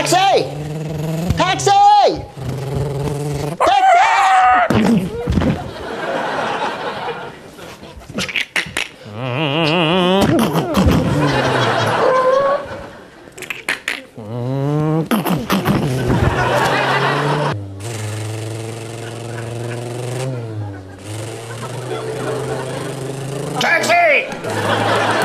Taxi! Taxi! Taxi! Taxi!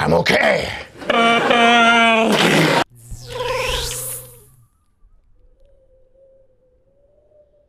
I'm okay.